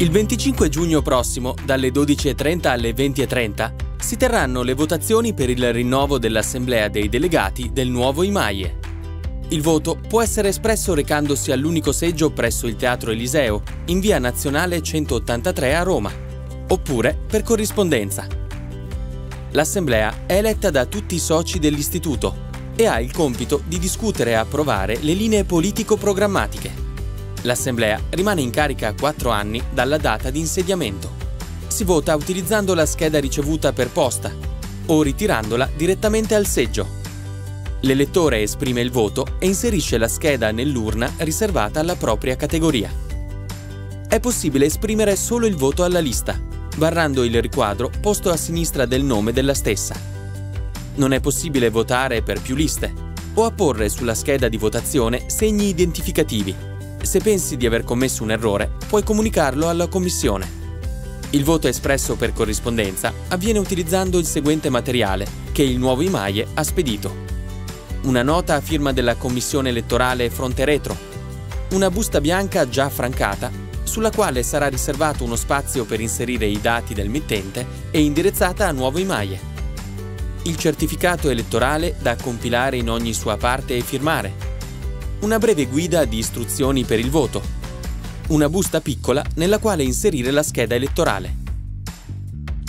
Il 25 giugno prossimo, dalle 12.30 alle 20.30, si terranno le votazioni per il rinnovo dell'Assemblea dei delegati del nuovo IMAIE. Il voto può essere espresso recandosi all'unico seggio presso il Teatro Eliseo, in via Nazionale 183 a Roma, oppure per corrispondenza. L'Assemblea è eletta da tutti i soci dell'Istituto e ha il compito di discutere e approvare le linee politico-programmatiche. L'Assemblea rimane in carica quattro anni dalla data di insediamento. Si vota utilizzando la scheda ricevuta per posta o ritirandola direttamente al seggio. L'elettore esprime il voto e inserisce la scheda nell'urna riservata alla propria categoria. È possibile esprimere solo il voto alla lista, barrando il riquadro posto a sinistra del nome della stessa. Non è possibile votare per più liste o apporre sulla scheda di votazione segni identificativi se pensi di aver commesso un errore, puoi comunicarlo alla Commissione. Il voto espresso per corrispondenza avviene utilizzando il seguente materiale che il nuovo IMAIE ha spedito. Una nota a firma della Commissione elettorale Fronte Retro, una busta bianca già francata sulla quale sarà riservato uno spazio per inserire i dati del mittente e indirizzata a nuovo IMAIE. Il certificato elettorale da compilare in ogni sua parte e firmare, una breve guida di istruzioni per il voto, una busta piccola nella quale inserire la scheda elettorale.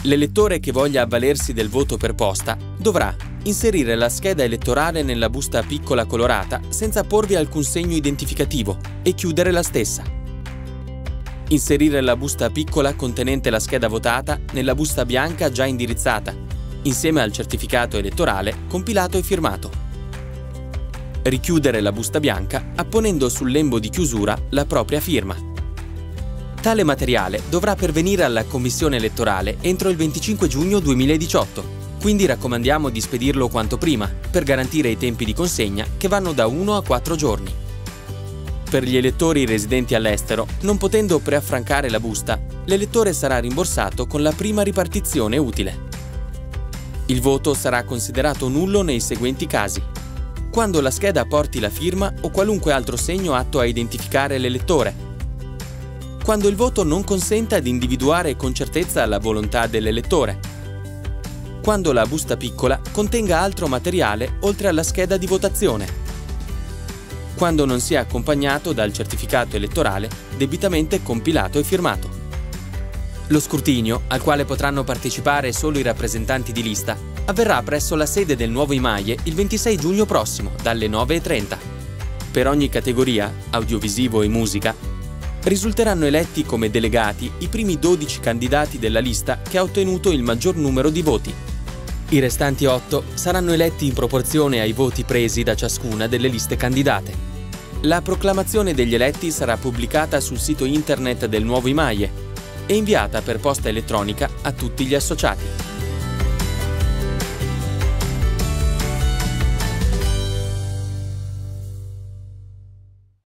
L'elettore che voglia avvalersi del voto per posta dovrà inserire la scheda elettorale nella busta piccola colorata senza porvi alcun segno identificativo e chiudere la stessa. Inserire la busta piccola contenente la scheda votata nella busta bianca già indirizzata, insieme al certificato elettorale compilato e firmato richiudere la busta bianca apponendo sul lembo di chiusura la propria firma. Tale materiale dovrà pervenire alla Commissione elettorale entro il 25 giugno 2018, quindi raccomandiamo di spedirlo quanto prima per garantire i tempi di consegna che vanno da 1 a 4 giorni. Per gli elettori residenti all'estero, non potendo preaffrancare la busta, l'elettore sarà rimborsato con la prima ripartizione utile. Il voto sarà considerato nullo nei seguenti casi quando la scheda porti la firma o qualunque altro segno atto a identificare l'elettore. Quando il voto non consenta di individuare con certezza la volontà dell'elettore. Quando la busta piccola contenga altro materiale oltre alla scheda di votazione. Quando non sia accompagnato dal certificato elettorale debitamente compilato e firmato. Lo scrutinio, al quale potranno partecipare solo i rappresentanti di lista, avverrà presso la sede del nuovo IMAIE il 26 giugno prossimo, dalle 9.30. Per ogni categoria, audiovisivo e musica, risulteranno eletti come delegati i primi 12 candidati della lista che ha ottenuto il maggior numero di voti. I restanti 8 saranno eletti in proporzione ai voti presi da ciascuna delle liste candidate. La proclamazione degli eletti sarà pubblicata sul sito internet del nuovo IMAIE e inviata per posta elettronica a tutti gli associati.